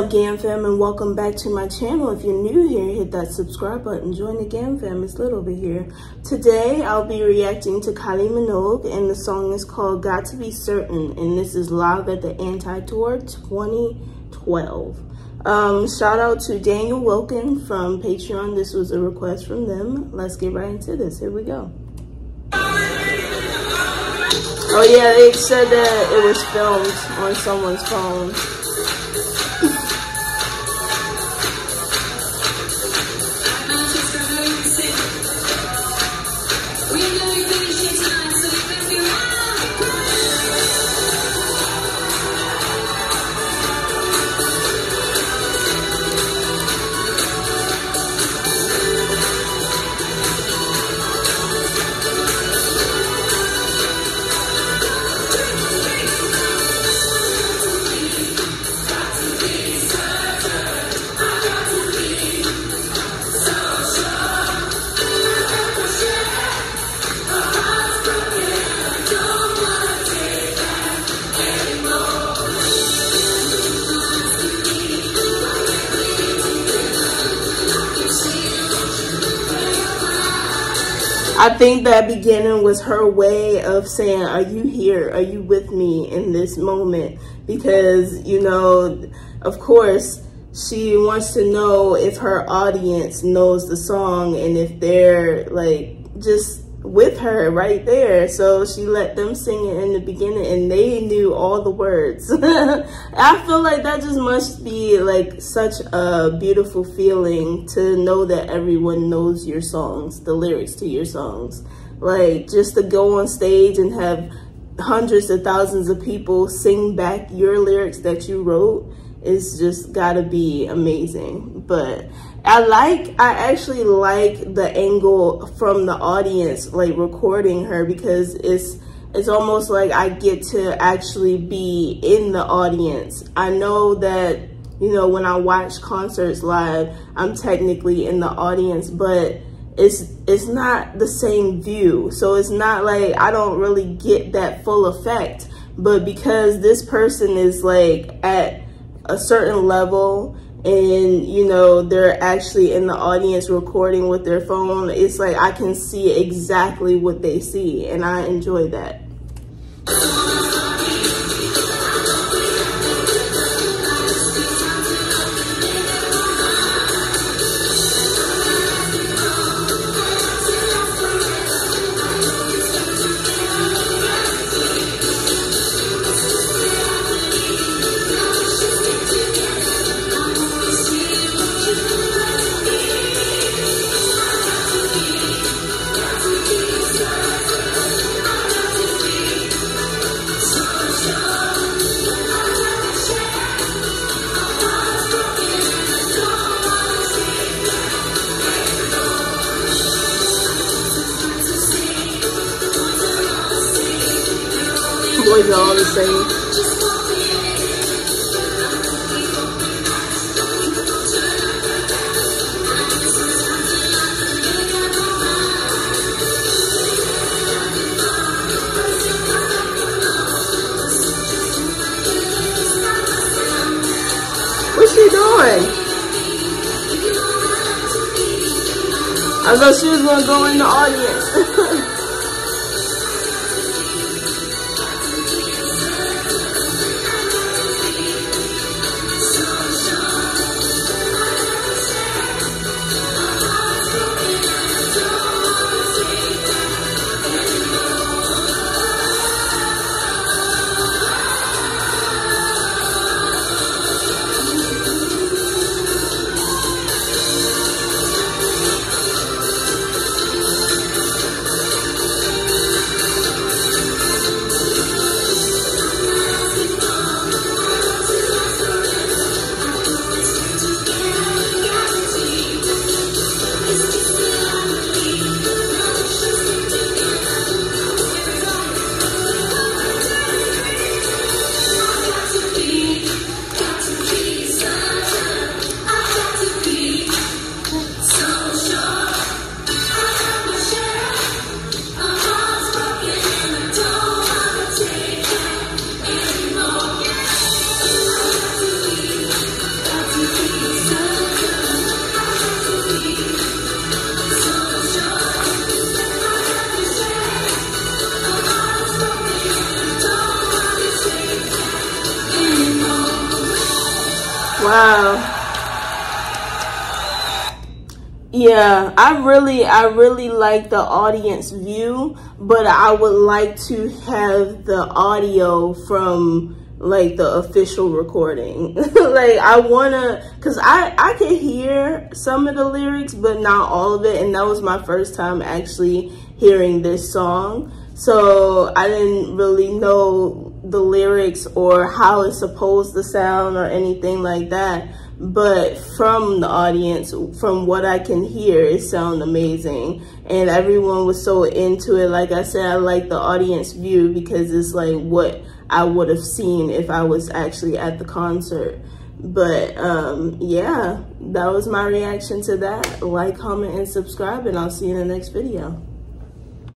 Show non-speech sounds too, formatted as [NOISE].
Up GAM fam and welcome back to my channel. If you're new here, hit that subscribe button. Join the GAM fam, it's Lit over here. Today I'll be reacting to Kylie Minogue and the song is called Got to Be Certain and this is live at the Anti-Tour 2012. Um, shout out to Daniel Wilkin from Patreon. This was a request from them. Let's get right into this. Here we go. Oh yeah, they said that it was filmed on someone's phone. I think that beginning was her way of saying, are you here? Are you with me in this moment? Because, you know, of course, she wants to know if her audience knows the song and if they're like just with her right there. So she let them sing it in the beginning and they knew all the words. [LAUGHS] I feel like that just must be like such a beautiful feeling to know that everyone knows your songs, the lyrics to your songs. Like just to go on stage and have hundreds of thousands of people sing back your lyrics that you wrote is just gotta be amazing. But I like, I actually like the angle from the audience, like recording her because it's, it's almost like I get to actually be in the audience. I know that, you know, when I watch concerts live, I'm technically in the audience, but it's, it's not the same view. So it's not like, I don't really get that full effect, but because this person is like at a certain level and you know they're actually in the audience recording with their phone. It's like i can see exactly what they see and i enjoy that boys are all the same. What's she doing? I thought she was gonna go in the audience. [LAUGHS] Wow. Yeah, I really, I really like the audience view, but I would like to have the audio from like the official recording. [LAUGHS] like I wanna, cause I, I could hear some of the lyrics, but not all of it. And that was my first time actually hearing this song. So I didn't really know the lyrics or how it's supposed to sound or anything like that but from the audience, from what I can hear, it sounded amazing. And everyone was so into it. Like I said, I like the audience view because it's like what I would have seen if I was actually at the concert. But um, yeah, that was my reaction to that. Like, comment, and subscribe, and I'll see you in the next video.